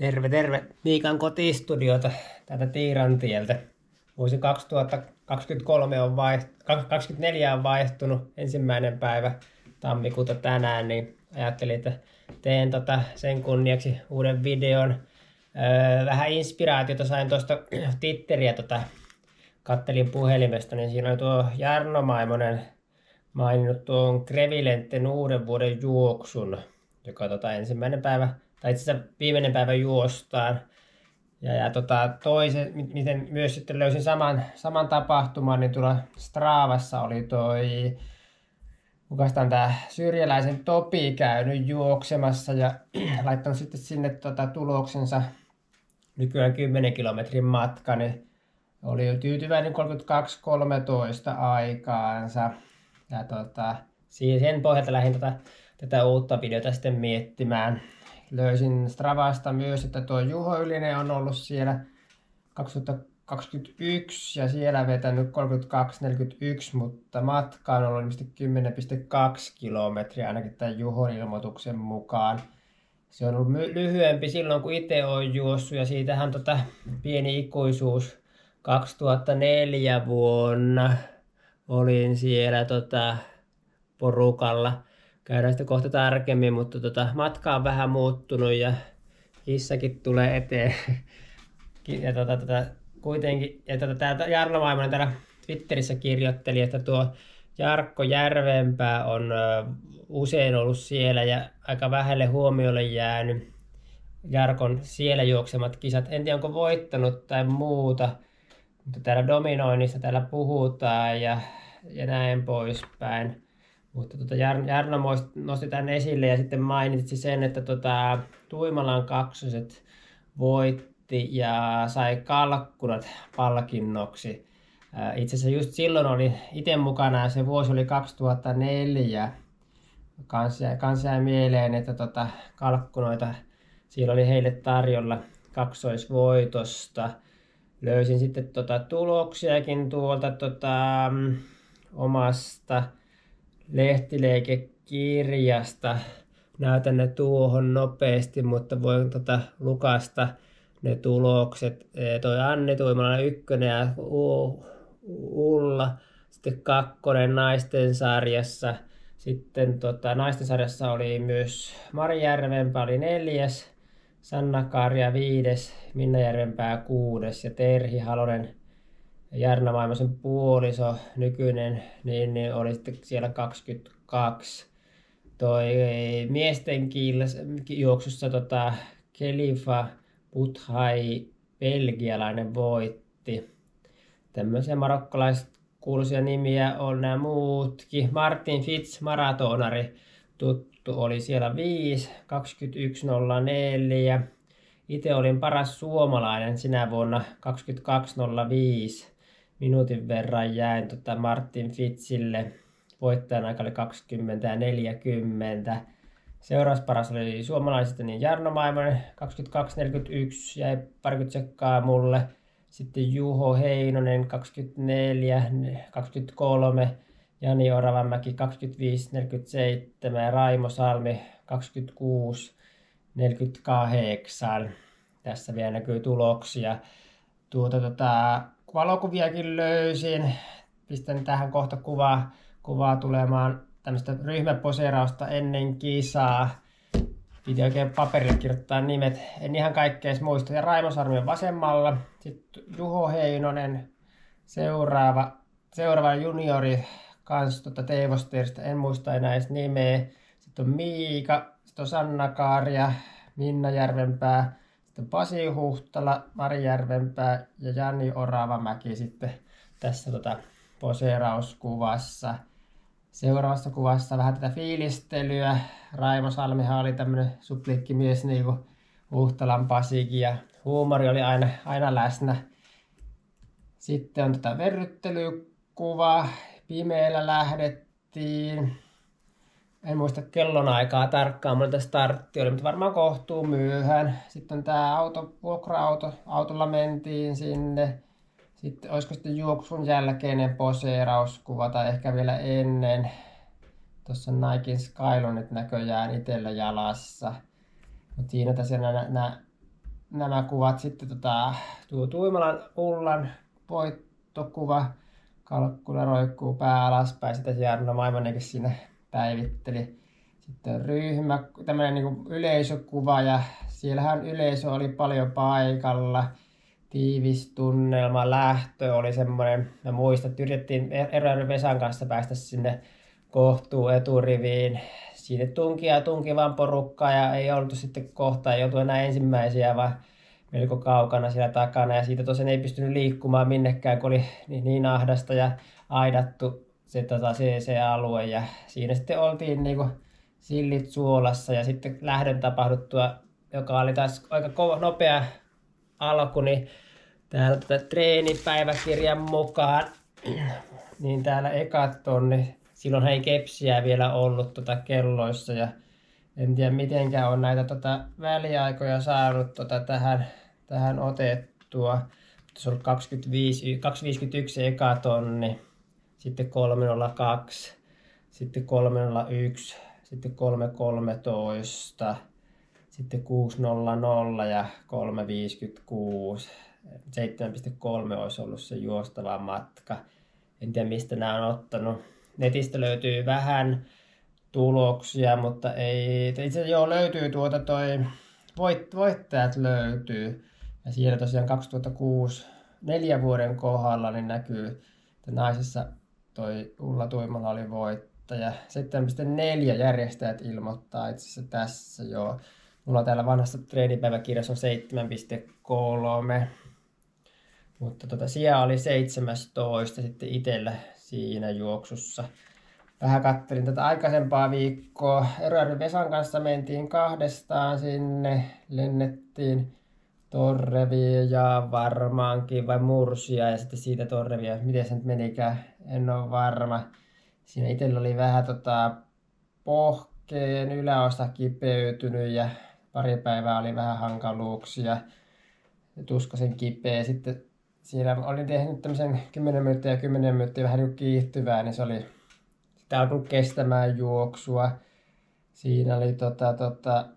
Terve, terve. Miikan kotistudiota täältä Tiirantieltä. Vuosi 2023 on vaiht- 2024 on vaihtunut ensimmäinen päivä tammikuuta tänään, niin ajattelin, että teen tota sen kunniaksi uuden videon. Öö, vähän inspiraatiota sain tuosta Twitteriä, tota, kattelin puhelimesta, niin siinä oli tuo Jarno Maimonen maininnut tuon Grevilenten uuden vuoden juoksun, joka tota, ensimmäinen päivä tai itse asiassa viimeinen päivä juostaan. Ja, ja tota, toisen, miten myös sitten löysin saman, saman tapahtuman, niin tuolla Straavassa oli toi, kukastaan tämä syrjäläisen Topi käynyt juoksemassa ja laittanut sitten sinne tota, tuloksensa nykyään 10 kilometrin matka, niin oli jo tyytyväinen 32-13 aikaansa. Ja tota, sen pohjalta lähdin tota, tätä uutta videota sitten miettimään löysin Stravasta myös, että tuo Juho Ylinen on ollut siellä 2021 ja siellä vetänyt 32-41, mutta matka on ollut ilmeisesti 10,2 kilometriä ainakin tämän Juhon ilmoituksen mukaan. Se on ollut lyhyempi silloin, kun itse olen juossut ja siitähän tota pieni ikuisuus 2004 vuonna olin siellä tota porukalla – käydään sitä kohta tarkemmin, mutta tota, matka on vähän muuttunut ja kissakin tulee eteen. ja tota, tota, kuitenkin, ja tota, tää Jarno Maimonen täällä Twitterissä kirjoitteli, että tuo Jarkko Järvenpää on usein ollut siellä ja aika vähälle huomiolle jäänyt Jarkon siellä juoksemat kisat. En tiedä, onko voittanut tai muuta, mutta täällä dominoinnista täällä puhutaan ja, ja näin poispäin. Mutta tota Jarno nosti tämän esille ja sitten mainitsi sen, että tota, Tuimalan kaksoset voitti ja sai kalkkunat palkinnoksi. Itse asiassa just silloin oli itse mukana ja se vuosi oli 2004. Kans jäi, kans jäi mieleen, että tota, kalkkunoita siellä oli heille tarjolla kaksoisvoitosta. Löysin sitten tota, tuloksiakin tuolta mm, omasta lehtileikekirjasta. Näytän ne tuohon nopeasti, mutta voin tota lukasta ne tulokset. E, toi Anni Tuimalainen ykkönen ja Ulla. Sitten kakkonen naisten sarjassa. Sitten tota, naisten sarjassa oli myös Mari Järvenpää oli neljäs. Sanna Karja viides, Minna Järvenpää kuudes ja Terhi Halonen Jarna Maimasen puoliso, nykyinen, niin, niin oli sitten siellä 22. Toi miesten juoksussa tota, Kelifa Buthai, belgialainen voitti. Tämmöisiä kuuluisia nimiä on nämä muutkin. Martin Fitz, maratonari, tuttu, oli siellä 5, 21.04. Itse olin paras suomalainen sinä vuonna 22.05 minuutin verran jäin tota Martin Fitzille. Voittajan aika oli 20 ja 40. Seuraavassa paras oli suomalaiset, niin Jarno Maimonen 22.41 jäi parikymmentä sekkaa mulle. Sitten Juho Heinonen 24, 23, Jani Oravamäki 25.47 ja Raimo Salmi 26, 48. Tässä vielä näkyy tuloksia. Tuota, tuota, valokuviakin löysin. Pistän tähän kohta kuvaa, kuvaa tulemaan tämmöistä ryhmäposeerausta ennen kisaa. Piti oikein paperille kirjoittaa nimet. En ihan kaikkea muista. Ja Raimo Sarmi vasemmalla. Sitten Juho Heinonen seuraava, seuraava juniori kans tuota Teivosteerista. En muista enää edes nimeä. Sitten on Miika, sitten on Sanna Kaaria, Minna Järvenpää, sitten Pasi Huhtala, Mari Järvenpää ja Jani Oravamäki sitten tässä tota poseerauskuvassa. Seuraavassa kuvassa vähän tätä fiilistelyä. Raimo Salmihan oli tämmönen suplikkimies niin kuin Huhtalan Pasikin ja huumori oli aina, aina läsnä. Sitten on tätä verryttelykuva. Pimeällä lähdettiin en muista kellonaikaa tarkkaan, mutta startti oli, mutta varmaan kohtuu myöhään. Sitten tämä auto, vuokra-auto, autolla mentiin sinne. Sitten olisiko sitten juoksun jälkeinen poseerauskuva tai ehkä vielä ennen. Tuossa Nike Skylonit näköjään itsellä jalassa. Mutta siinä tässä nämä, nämä nämä kuvat. Sitten tota, tuo Tuimalan Ullan voittokuva. Kalkkula roikkuu pää alaspäin. Sitä Jarno Maimonenkin siinä päivitteli. Sitten ryhmä, tämmöinen niin yleisökuva ja siellähän yleisö oli paljon paikalla. Tiivis tunnelma, lähtö oli semmoinen, mä muistan, että yritettiin Eräri Vesan kanssa päästä sinne kohtuu eturiviin. Siinä tunkia tunki vaan porukkaa ja ei oltu sitten kohta, ei oltu enää ensimmäisiä, vaan melko kaukana siellä takana. Ja siitä tosiaan ei pystynyt liikkumaan minnekään, kun oli niin, niin ahdasta ja aidattu se tota, CC-alue. Ja siinä sitten oltiin niin kuin, sillit suolassa ja sitten lähdön tapahduttua, joka oli taas aika kova, nopea alku, niin täällä tätä treenipäiväkirjan mukaan, niin täällä ekat tonni, silloin ei kepsiä vielä ollut tota kelloissa ja en tiedä mitenkään on näitä tota väliaikoja saanut tota tähän, tähän otettua. Se on 25, 251 eka tonni, sitten 302, sitten 301, sitten 313, sitten 600 ja 356. 7,3 olisi ollut se juostava matka. En tiedä mistä nämä on ottanut. Netistä löytyy vähän tuloksia, mutta ei, itse asiassa joo löytyy tuota toi, voit, voittajat löytyy. Ja siellä tosiaan 2006 neljän vuoden kohdalla niin näkyy, että naisessa toi Ulla Tuimala oli voittaja. 7,4 järjestäjät ilmoittaa itse asiassa tässä jo. Mulla täällä vanhassa treenipäiväkirjassa on 7,3. Mutta tota, siellä oli 17 sitten itsellä siinä juoksussa. Vähän kattelin tätä aikaisempaa viikkoa. Eroari Vesan kanssa mentiin kahdestaan sinne. Lennettiin Torrevia ja varmaankin vai Mursia ja sitten siitä Torrevia. Miten se nyt menikään, en ole varma. Siinä itsellä oli vähän tota, pohkeen yläosa kipeytynyt ja pari päivää oli vähän hankaluuksia. Tuskasen kipeä. Sitten siinä olin tehnyt tämmöisen 10 minuuttia ja 10 minuuttia vähän niin kiihtyvää, niin se oli sitä alkanut kestämään juoksua. Siinä oli tota, tota,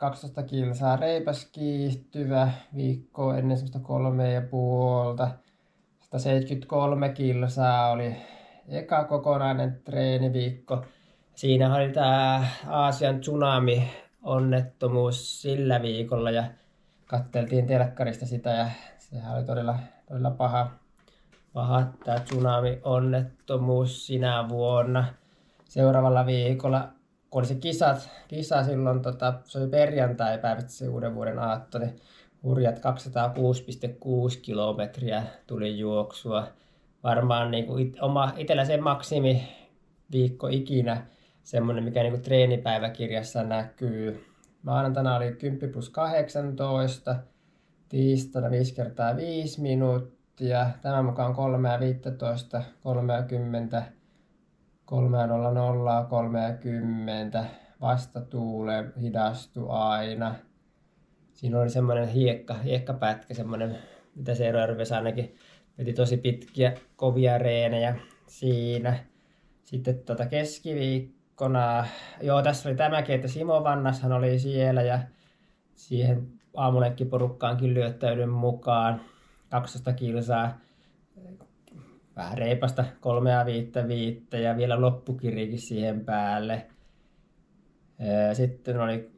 12 kilsaa reipäs kiihtyvä viikko ennen semmoista kolme ja puolta. 173 kilsaa oli eka kokonainen treeniviikko. Siinä oli tämä Aasian tsunami onnettomuus sillä viikolla ja katteltiin telkkarista sitä ja sehän oli todella, todella paha, paha tämä tsunami-onnettomuus sinä vuonna. Seuraavalla viikolla, kun oli se kisat, kisa silloin, tota, se oli perjantai päivät se uuden vuoden aatto, niin hurjat 206,6 kilometriä tuli juoksua. Varmaan niin kuin it, oma itsellä se maksimi viikko ikinä, semmoinen mikä niin kuin treenipäiväkirjassa näkyy. Maanantaina oli 10 plus 18, tiistaina 5 kertaa 5 minuuttia, tämän mukaan 3 ja 15, 30, 300, 30, vastatuule hidastu aina. Siinä oli semmoinen hiekka, hiekkapätkä, semmoinen, mitä se Eero ainakin veti tosi pitkiä, kovia reenejä siinä. Sitten tota keskiviikkona, joo tässä oli tämäkin, että Simo Vannashan oli siellä ja siihen aamulekkiporukkaankin lyöttäydyn mukaan. 12 kilsaa, vähän reipasta kolmea viittä viittä ja vielä loppukirikin siihen päälle. Sitten oli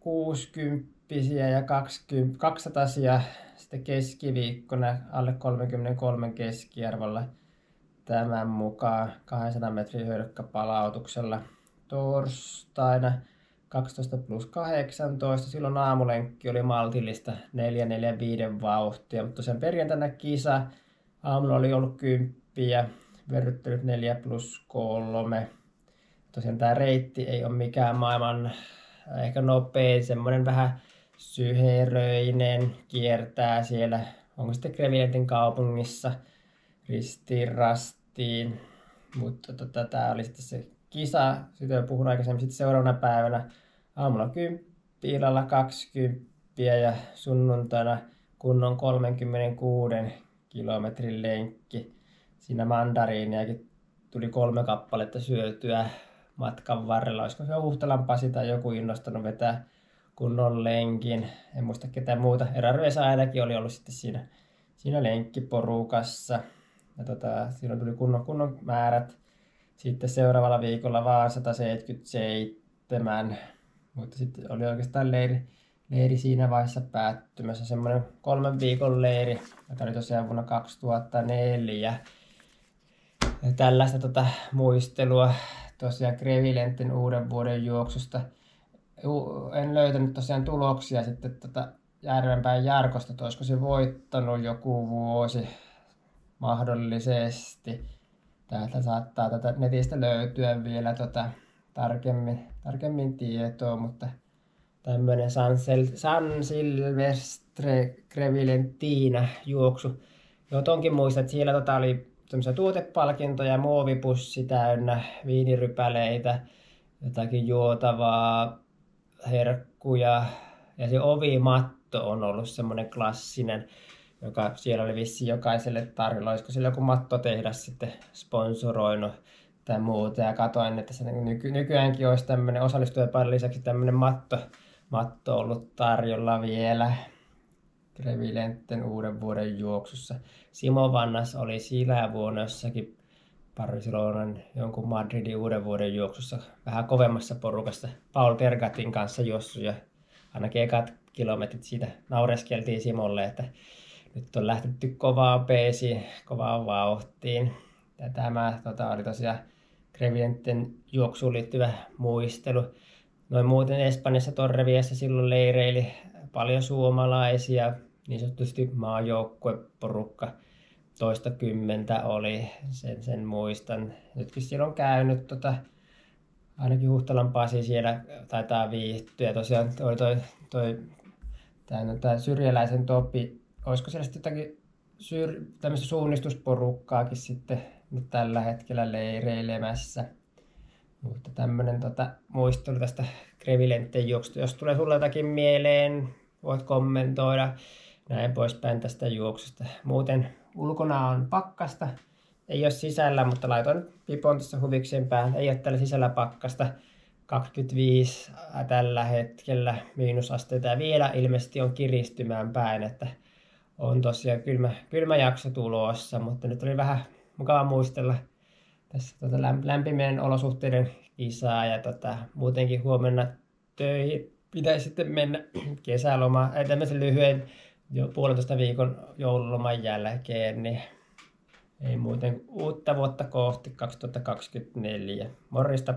60 ja 20, 200 sitten keskiviikkona alle 33 keskiarvolla tämän mukaan 200 metrin hölkkäpalautuksella torstaina 12 plus 18. Silloin aamulenkki oli maltillista 4-4-5 vauhtia, mutta tosiaan perjantaina kisa. Aamulla oli ollut 10 ja verryttelyt 4 plus 3. Tosiaan tämä reitti ei ole mikään maailman ehkä nopein, semmoinen vähän syheröinen, kiertää siellä, onko sitten Grevilentin kaupungissa ristiin rastiin. Mutta tota, tämä oli sitten se kisa, siitä puhun aikaisemmin sitten seuraavana päivänä aamulla 10, illalla 20 ja sunnuntaina kunnon 36 kilometrin lenkki. Siinä mandariiniakin tuli kolme kappaletta syötyä matkan varrella. Olisiko se Huhtalan Pasi tai joku innostanut vetää kunnon lenkin. En muista ketään muuta. Erä Vesa ainakin oli ollut sitten siinä, siinä lenkkiporukassa. Ja tota, siinä tuli kunnon, kunnon määrät. Sitten seuraavalla viikolla vaan 177. Mutta sitten oli oikeastaan leiri, leiri siinä vaiheessa päättymässä. Semmoinen kolmen viikon leiri, joka oli tosiaan vuonna 2004. Ja tällaista tota, muistelua tosiaan Grevilentin uuden vuoden juoksusta. En löytänyt tosiaan tuloksia sitten tota Järvenpään Jarkosta, että olisiko se voittanut joku vuosi mahdollisesti. Täältä saattaa tätä netistä löytyä vielä tota, tarkemmin, tarkemmin tietoa, mutta tämmöinen San, San Silvestre Grevilentina juoksu. Jo tonkin muistan, että siellä tota oli tämmöisiä tuotepalkintoja, muovipussi täynnä, viinirypäleitä, jotakin juotavaa, herkkuja ja se ovimatto on ollut semmoinen klassinen, joka siellä oli vissi jokaiselle tarjolla. Olisiko sillä joku mattotehdas sitten sponsoroinut tai muuta. Ja katoin, että se nyky- nykyäänkin olisi tämmöinen osallistujaparin lisäksi tämmöinen matto, matto ollut tarjolla vielä. Grevilentten uuden vuoden juoksussa. Simo Vannas oli sillä vuonna jossakin Barcelonan jonkun Madridin uuden vuoden juoksussa vähän kovemmassa porukassa Paul Tergatin kanssa juossut ja ainakin ekat kilometrit siitä naureskeltiin Simolle, että nyt on lähtetty kovaa peesiin, kovaan vauhtiin. Ja tämä tota, oli tosiaan Grevienten juoksuun liittyvä muistelu. Noin muuten Espanjassa Torreviassa silloin leireili paljon suomalaisia, niin sanotusti maajoukkueporukka toista kymmentä oli, sen, sen muistan. Nytkin siellä on käynyt tota, ainakin Huhtalan Pasi siellä taitaa viihtyä. Tosiaan toi, toi, toi tämä, tämä syrjäläisen Topi, olisiko siellä sitten jotakin syr, tämmöistä suunnistusporukkaakin sitten nyt tällä hetkellä leireilemässä. Mutta tämmöinen tota, muistelu tästä Grevilentten juoksusta. Jos tulee sulle jotakin mieleen, voit kommentoida näin poispäin tästä juoksusta. Muuten ulkona on pakkasta, ei ole sisällä, mutta laitoin pipon tässä huvikseen päälle. Ei ole täällä sisällä pakkasta. 25 tällä hetkellä miinusasteita ja vielä ilmeisesti on kiristymään päin, että on tosiaan kylmä, kylmä jakso tulossa, mutta nyt oli vähän mukava muistella tässä tota lämpimien olosuhteiden kisaa ja tota, muutenkin huomenna töihin pitäisi sitten mennä kesäloma, ei tämmöisen lyhyen jo puolentoista viikon joululoman jälkeen, niin ei muuten uutta vuotta kohti 2024. Morista!